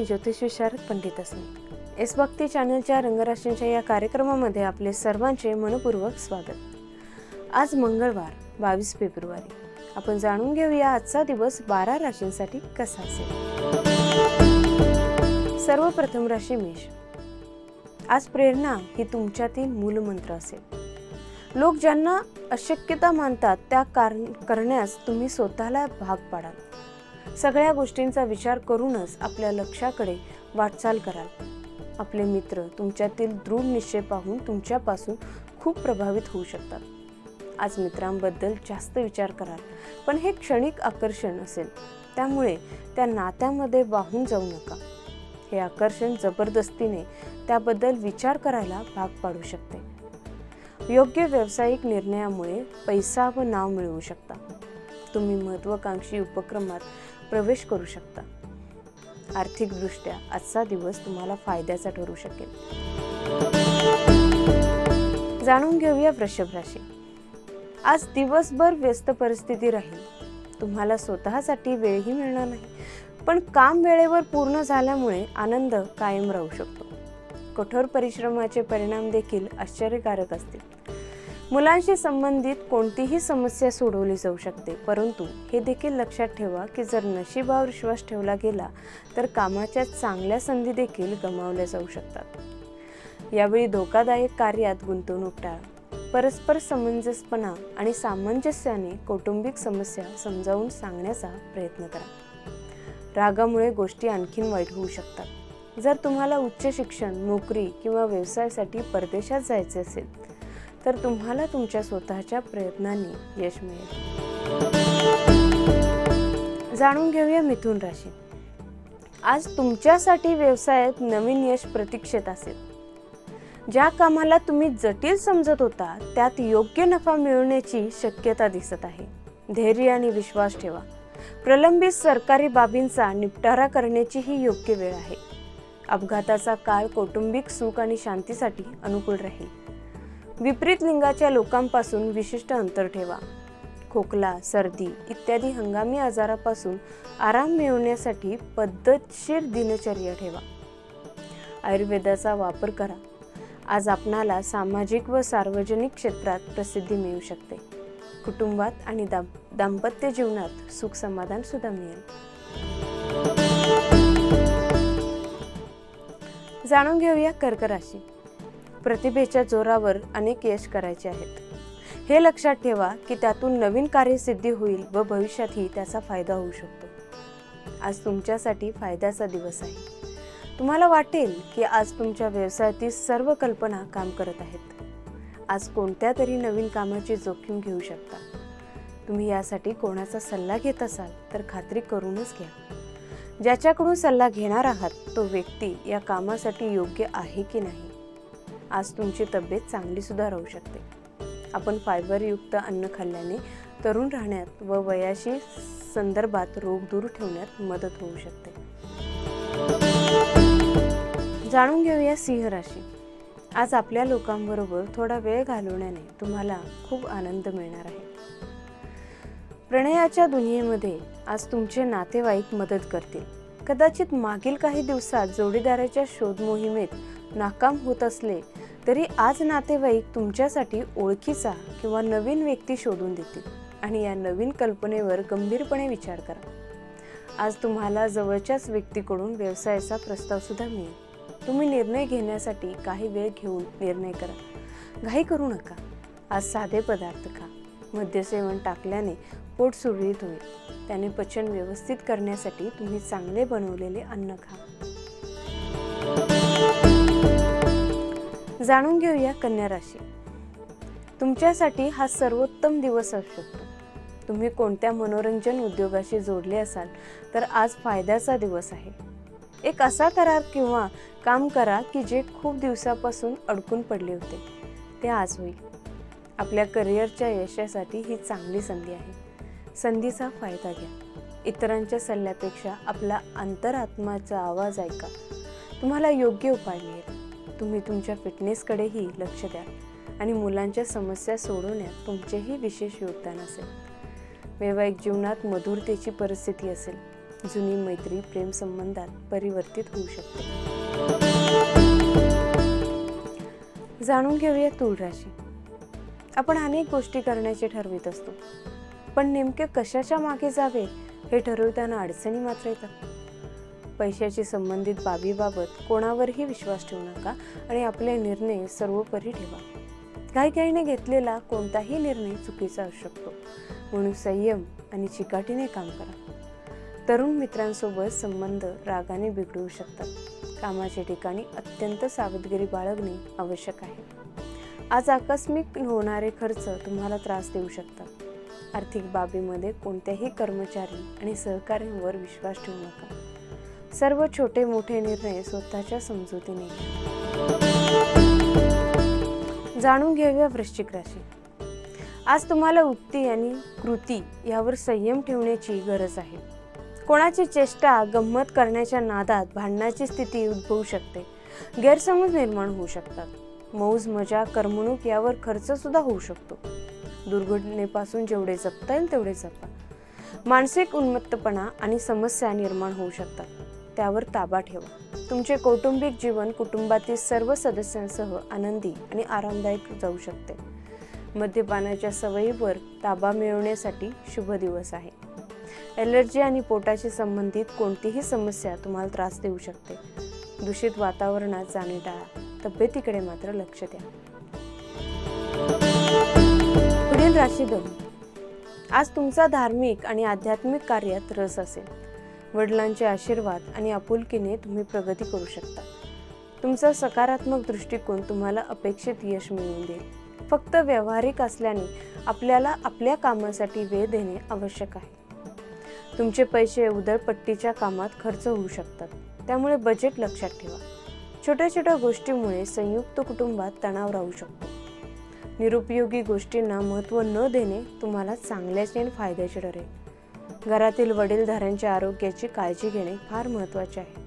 मी ज्योतिष विशारद पंडित असणे एस भक्ती चॅनलच्या रंगराशींच्या या कार्यक्रमामध्ये आपले सर्वांचे मनपूर्वक स्वागत. आज मंगळवार बावीस फेब्रुवारी. आपण जाणून घेऊया आजचा दिवस बारा राशींसाठी कसा असेल. सर्वप्रथम राशी मेष. आज प्रेरणा ही तुमच्यातील मूलमंत्र असेल. लोक ज्यांना अशक्यता मानतात त्या कार- करण्यास तुम्ही स्वतःला भाग पाडाल. सगळ्या गोष्टींचा विचार करूनच आपल्या लक्षाकडे वाटचाल कराल. आपले मित्र तुमच्यातील दृढ निश्चय पाहून तुमच्यापासून खूप प्रभावित होऊ शकतात. आज मित्रांबद्दल जास्त विचार कराल पण हे क्षणिक आकर्षण असेल. त्यामुळे त्या नात्यामध्ये वाहून जाऊ नका. हे आकर्षण जबरदस्तीने त्याबद्दल विचार करायला भाग पाडू शकते. योग्य व्यावसायिक निर्णयामुळे पैसा व नाव मिळवू शकता. तुम्ही महत्वाकांक्षी उपक्रमात प्रवेश करू शकता. आर्थिकदृष्ट्या आजचा दिवस तुम्हाला फायद्याचा ठरू शकेल. जाणून घेऊया वृषभ राशी. आज दिवसभर व्यस्त परिस्थिती राहील. तुम्हाला स्वतःसाठी वेळही मिळणार नाही. पण काम वेळेवर पूर्ण झाल्यामुळे आनंद कायम राहू शकतो. कठोर परिश्रमाचे परिणाम देखील आश्चर्यकारक असतील. मुलांशी संबंधित कोणतीही समस्या सोडवली जाऊ शकते. परंतु हे देखील लक्षात ठेवा की जर नशिबावर विश्वास ठेवला गेला तर कामाच्या चांगल्या संधी देखील गमावल्या जाऊ शकतात. यावेळी धोकादायक कार्यात गुंतवणूक टाळा. परस्पर समंजसपणा आणि सामंजस्याने कौटुंबिक समस्या समजावून सांगण्याचा प्रयत्न करा. रागामुळे गोष्टी आणखीन वाईट होऊ शकतात. जर तुम्हाला उच्च शिक्षण नोकरी किंवा व्यवसायासाठी परदेशात जायचे असेल तर तुम्हाला तुमच्या स्वतःच्या प्रयत्नांनी यश मिळेल. जाणून घेऊया मिथुन राशी. आज तुमच्यासाठी व्यवसायात नवीन यश प्रतीक्षेत असेल. ज्या कामाला तुम्ही जटिल समजत होता त्यात योग्य नफा मिळवण्याची शक्यता दिसत आहे. धैर्य आणि विश्वास ठेवा. प्रलंबित सरकारी बाबींचा निपटारा करण्याची ही योग्य वेळ आहे. अपघाताचा काळ कौटुंबिक सुख आणि शांतीसाठी अनुकूल राहील. विपरीत लिंगाच्या लोकांपासून विशिष्ट अंतर ठेवा. खोकला सर्दी इत्यादी हंगामी आजारापासून आराम मिळवण्यासाठी पद्धतशीर दिनचर्या ठेवा. आयुर्वेदाचा वापर करा. आज आपणाला सामाजिक व सार्वजनिक क्षेत्रात प्रसिद्धी मिळू शकते. कुटुंबात आणि दाम दाम्पत्य जीवनात सुख समाधान सुद्धा मिळेल. जाणून घेऊया कर्क राशी. प्रतिभेच्या जोरावर अनेक यश करायचे आहेत. हे लक्षात ठेवा की त्यातून नवीन कार्यसिद्धी होईल व भविष्यातही त्याचा फायदा होऊ शकतो. आज तुमच्यासाठी फायद्याचा दिवस आहे. तुम्हाला वाटेल की आज तुमच्या व्यवसायातील सर्व कल्पना काम करत आहेत. आज कोणत्या तरी नवीन कामाची जोखीम घेऊ शकता. तुम्ही यासाठी कोणाचा सल्ला घेत असाल तर खात्री करूनच घ्या. ज्याच्याकडून सल्ला घेणार आहात तो व्यक्ती या कामासाठी योग्य आहे की नाही? आज तुमची तब्येत चांगली सुद्धा राहू शकते. आपण फायबरयुक्त अन्न खाल्ल्याने तरुण राहण्यात व वयाशी संदर्भात रोग दूर ठेवण्यात मदत होऊ शकते. जाणून घेऊया सिंह राशी. आज आपल्या लोकांबरोबर थोडा वेळ घालवण्याने तुम्हाला खूप आनंद मिळणार आहे. प्रणयाच्या दुनियेमध्ये आज तुमचे नातेवाईक मदत करतील. कदाचित मागील काही दिवसात जोडीदाराच्या शोध मोहिमेत नाकाम होत असले तरी आज नातेवाईक तुमच्यासाठी ओळखीचा किंवा नवीन व्यक्ती शोधून देतील आणि या नवीन कल्पनेवर गंभीरपणे विचार करा. आज तुम्हाला जवळच्याच व्यक्तीकडून व्यवसायाचा प्रस्तावसुद्धा मिळेल. तुम्ही निर्णय घेण्यासाठी काही वेळ घेऊन निर्णय करा. घाई करू नका. आज साधे पदार्थ खा. मद्यसेवन टाकल्याने पोट सुरळीत होईल. त्याने पचन व्यवस्थित करण्यासाठी तुम्ही चांगले बनवलेले अन्न खा. जाणून घेऊया कन्या राशी. तुमच्यासाठी हा सर्वोत्तम दिवस असू शकतो. तुम्ही कोणत्या मनोरंजन उद्योगाशी जोडले असाल तर आज फायद्याचा दिवस आहे. एक असा करार किंवा काम करा की जे खूप दिवसापासून अडकून पडले होते. ते आज होईल. आपल्या करिअरच्या यशासाठी ही चांगली संधी आहे. संधीचा फायदा घ्या. इतरांच्या सल्ल्यापेक्षा आपला अंतरात्माचा आवाज ऐका. तुम्हाला योग्य उपाय मिळेल. तुम्ही तुमच्या फिटनेसकडेही लक्ष द्या आणि मुलांच्या समस्या सोडवण्यात तुमचेही विशेष योगदान असेल. वैवाहिक जीवनात मधुरतेची परिस्थिती असेल. जुनी मैत्री प्रेम संबंधात परिवर्तित होऊ शकते. जाणून घेऊया तूळ राशी. आपण अनेक गोष्टी करण्याचे ठरवित असतो. पण नेमके कशाच्या मागे जावे हे ठरवताना अडचणी मात्र येतात. पैशाशी संबंधित बाबीबाबत कोणावरही विश्वास ठेवू नका आणि आपले निर्णय सर्वोपरी ठेवा. काही काहीने घेतलेला कोणताही निर्णय चुकीचा असू शकतो. म्हणून संयम आणि चिकाटीने काम करा. तरुण मित्रांसोबत संबंध रागाने बिघडवू शकतात. कामाच्या ठिकाणी अत्यंत सावधगिरी बाळगणे आवश्यक आहे. आज आकस्मिक होणारे खर्च तुम्हाला त्रास देऊ शकतात. आर्थिक बाबीमध्ये कोणत्याही कर्मचारी आणि सहकार्यांवर विश्वास ठेवू नका. सर्व छोटे मोठे निर्णय स्वतःच्या समजुतीने जाणून घेऊया वृश्चिक राशी. आज तुम्हाला उक्ती आणि कृती यावर संयम ठेवण्याची गरज आहे. कोणाची चेष्टा गंमत करण्याच्या नादात भांडणाची स्थिती उद्भवू शकते. गैरसमज निर्माण होऊ शकतात. मौज मजा करमणूक यावर खर्च सुद्धा होऊ शकतो. दुर्घटनेपासून जेवढे जपता येईल तेवढे जपा. मानसिक उन्मत्तपणा आणि समस्या निर्माण होऊ शकतात. त्यावर ताबा ठेवा. तुमचे कौटुंबिक जीवन कुटुंबातील सर्व सदस्यांसह आनंदी आणि आरामदायक जाऊ शकते. मद्यपानाच्या सवयीवर ताबा मिळवण्यासाठी शुभ दिवस आहे. एलर्जी आणि पोटाशी संबंधित कोणतीही समस्या तुम्हाला त्रास देऊ शकते. दूषित वातावरणात जाणे टाळा. तब्येतीकडे मात्र लक्ष द्या. पुढील राशी दोन. आज तुमचा धार्मिक आणि आध्यात्मिक कार्यात रस असेल. वडिलांचे आशीर्वाद आणि आपुलकीने तुम्ही प्रगती करू शकता. तुमचा सकारात्मक दृष्टिकोन तुम्हाला अपेक्षित यश मिळवून देईल. फक्त व्यावहारिक असल्याने आपल्याला आपल्या कामासाठी वेळ देणे आवश्यक आहे. तुमचे पैसे उदळपट्टीच्या कामात खर्च होऊ शकतात. त्यामुळे बजेट लक्षात ठेवा. छोट्या छोट्या गोष्टीमुळे संयुक्त कुटुंबात तणाव राहू शकतो. निरुपयोगी गोष्टींना महत्त्व न देणे तुम्हाला चांगल्याचे आणि फायद्याचे ठरेल. घरातील वडीलधाऱ्यांच्या आरोग्याची काळजी घेणे फार महत्त्वाचे आहे.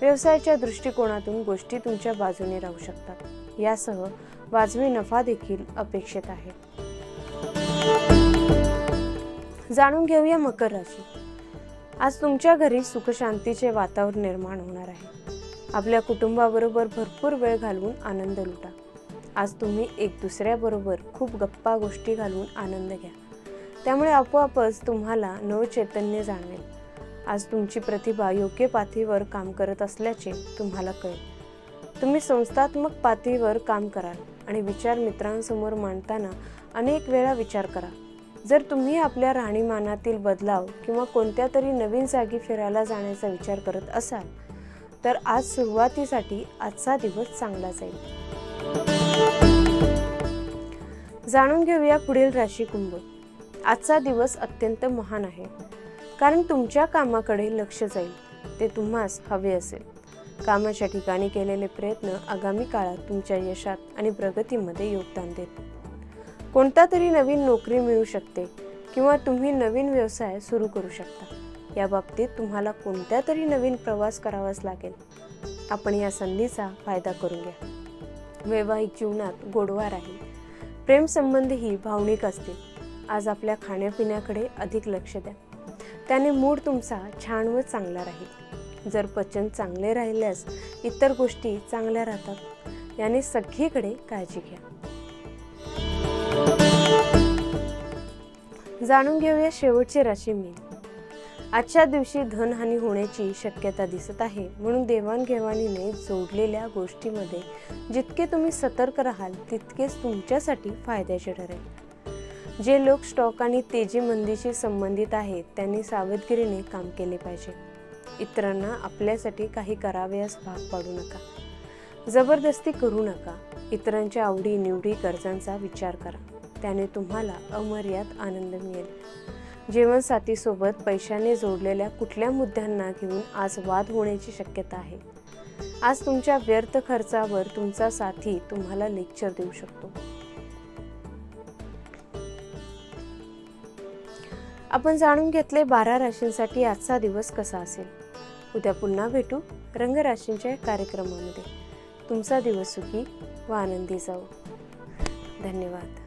व्यवसायाच्या दृष्टिकोनातून गोष्टी तुमच्या बाजूने राहू शकतात. यासह वाजवी नफा देखील अपेक्षित आहे. जाणून घेऊया मकर राशी. आज तुमच्या घरी सुखशांतीचे वातावरण निर्माण होणार आहे. आपल्या कुटुंबाबरोबर भरपूर वेळ घालवून आनंद लुटा. आज तुम्ही एक दुसऱ्याबरोबर खूप गप्पा गोष्टी घालवून आनंद घ्या. त्यामुळे आपोआपच तुम्हाला नवचैतन्य जाणवेल. आज तुमची प्रतिभा योग्य पातळीवर काम करत असल्याचे तुम्हाला कळेल. तुम्ही संस्थात्मक पातळीवर काम कराल आणि विचार मित्रांसमोर मांडताना अनेक वेळा विचार करा. जर तुम्ही आपल्या राहणीमानातील बदलाव किंवा कोणत्या तरी नवीन जागी फिरायला जाण्याचा विचार करत असाल तर आज सुरुवातीसाठी आजचा दिवस चांगला जाईल. जाणून घेऊया पुढील राशी कुंभ आजचा दिवस अत्यंत महान आहे. कारण तुमच्या कामाकडे लक्ष जाईल ते तुम्हास हवे असेल. कामाच्या ठिकाणी केलेले प्रयत्न आगामी काळात तुमच्या यशात आणि प्रगतीमध्ये योगदान देत कोणता तरी नवीन नोकरी मिळू शकते किंवा तुम्ही नवीन व्यवसाय सुरू करू शकता. या बाबतीत तुम्हाला कोणत्या तरी नवीन प्रवास करावाच लागेल. आपण या संधीचा फायदा करून घ्या. वैवाहिक जीवनात गोडवा राहील. प्रेमसंबंधही भावनिक असतील. आज आपल्या खाण्यापिण्याकडे अधिक लक्ष द्या. त्याने मूड तुमचा छान व चांगला राहील. जर पचन चांगले राहिल्यास इतर गोष्टी चांगल्या राहतात. याने सगळीकडे काळजी घ्या. जाणून घेऊया शेवटची राशी मी आजच्या दिवशी धनहानी होण्याची शक्यता दिसत आहे. म्हणून देवाणघेवाणीने जोडलेल्या गोष्टीमध्ये जितके तुम्ही सतर्क राहाल तितकेच तुमच्यासाठी फायद्याचे ठरेल. जे लोक स्टॉक आणि तेजी मंदीशी संबंधित आहेत त्यांनी सावधगिरीने काम केले पाहिजे. इतरांना आपल्यासाठी काही करावयास भाग पाडू नका. जबरदस्ती करू नका. इतरांच्या आवडी निवडी गरजांचा विचार करा. त्याने तुम्हाला अमर्याद आनंद मिळेल. जीवनसाथीसोबत पैशाने जोडलेल्या कुठल्या मुद्द्यांना घेऊन आज वाद होण्याची शक्यता आहे. आज तुमच्या व्यर्थ खर्चावर तुमचा साथी तुम्हाला लेक्चर देऊ शकतो. आपण जाणून घेतले बारा राशींसाठी आजचा दिवस कसा असेल. उद्या पुन्हा भेटू रंगराशींच्या कार्यक्रमामध्ये. तुमचा दिवस सुखी व आनंदी जाऊ धन्यवाद.